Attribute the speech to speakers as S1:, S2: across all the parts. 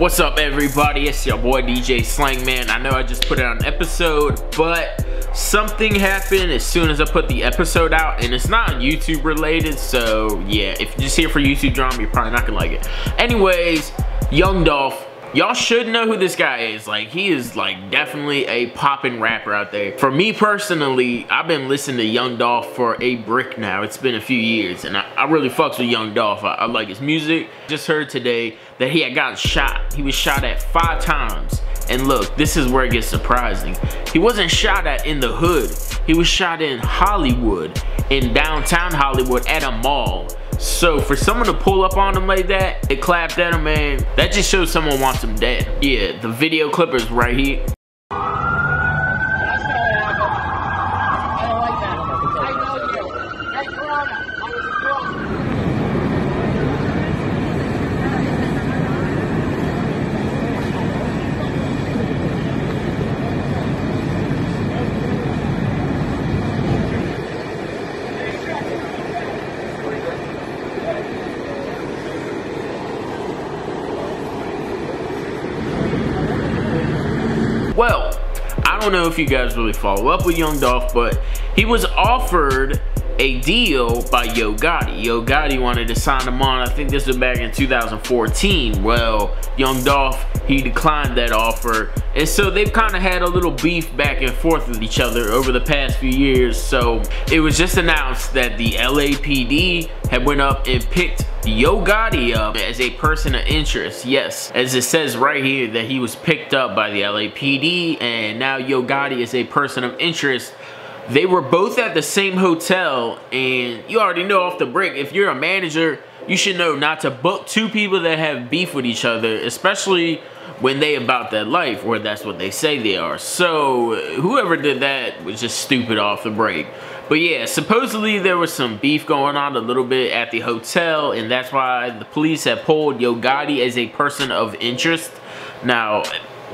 S1: What's up everybody? It's your boy DJ Slankman. I know I just put out an episode, but something happened as soon as I put the episode out and it's not YouTube related, so yeah, if you're just here for YouTube drama, you're probably not gonna like it. Anyways, Young Dolph Y'all should know who this guy is. Like, he is, like, definitely a popping rapper out there. For me personally, I've been listening to Young Dolph for a brick now. It's been a few years, and I, really fucks with Young Dolph. I, I like his music. Just heard today that he had gotten shot. He was shot at five times. And look, this is where it gets surprising. He wasn't shot at in the hood. He was shot in Hollywood, in downtown Hollywood at a mall. So for someone to pull up on him like that, they clapped at him, man, that just shows someone wants him dead. Yeah, the video clip is right here. Well, I don't know if you guys really follow up with Young Dolph, but he was offered a deal by Yo Gotti. Yo Gotti wanted to sign him on, I think this was back in 2014. Well, Young Dolph, he declined that offer. And so they've kind of had a little beef back and forth with each other over the past few years. So it was just announced that the LAPD had went up and picked Yo Gotti up as a person of interest. Yes, as it says right here that he was picked up by the LAPD and now Yo Gotti is a person of interest. They were both at the same hotel and you already know off the break, if you're a manager, you should know not to book two people that have beef with each other, especially when they about that life, or that's what they say they are. So whoever did that was just stupid off the break. But yeah, supposedly there was some beef going on a little bit at the hotel, and that's why the police have pulled Yo Gotti as a person of interest. Now,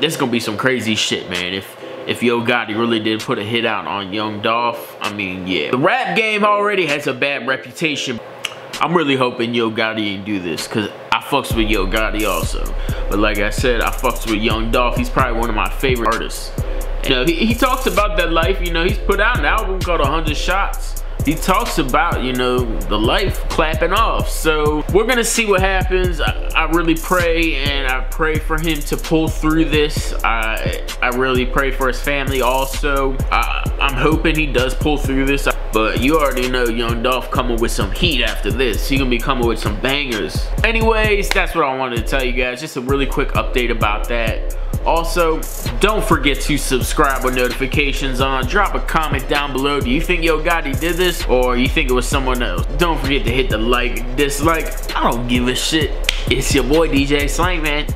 S1: there's gonna be some crazy shit, man. If if Yo Gotti really did put a hit out on Young Dolph, I mean, yeah. The rap game already has a bad reputation. I'm really hoping Yo Gotti ain't do this, because I fucks with Yo Gotti also. But like I said, I fucks with Young Dolph. He's probably one of my favorite artists. You know, he, he talks about that life. You know, he's put out an album called 100 Shots. He talks about, you know, the life clapping off. So we're gonna see what happens. I, I really pray and I pray for him to pull through this. I, I really pray for his family also. I, I'm hoping he does pull through this. But you already know Young Dolph coming with some heat after this. He gonna be coming with some bangers. Anyways, that's what I wanted to tell you guys. Just a really quick update about that. Also, don't forget to subscribe with notifications on. Drop a comment down below. Do you think Yo Gotti did this or you think it was someone else? Don't forget to hit the like, dislike. I don't give a shit. It's your boy DJ Slankman.